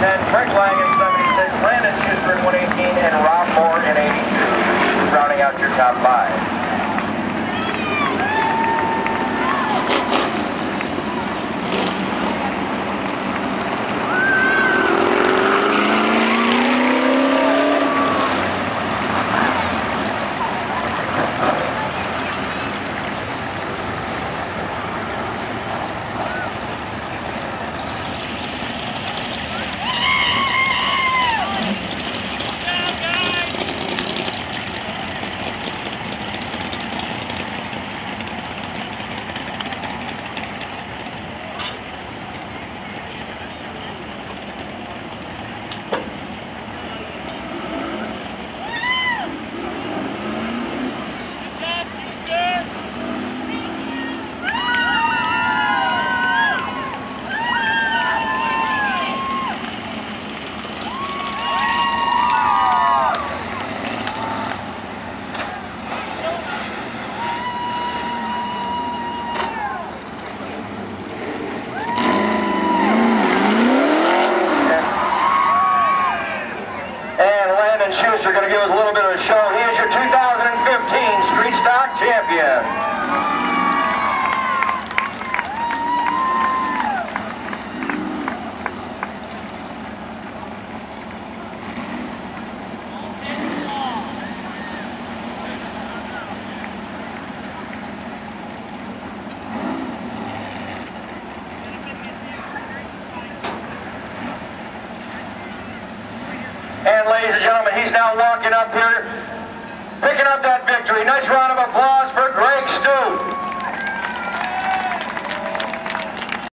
10, Craig Lang in 76, Landon Schuster in 118, and Rob Moore in 82, rounding out your top five. And Schuster going to give us a little bit of a show. He is your 2015 Street Stock Champion. And ladies and gentlemen, he's now walking up here, picking up that victory. Nice round of applause.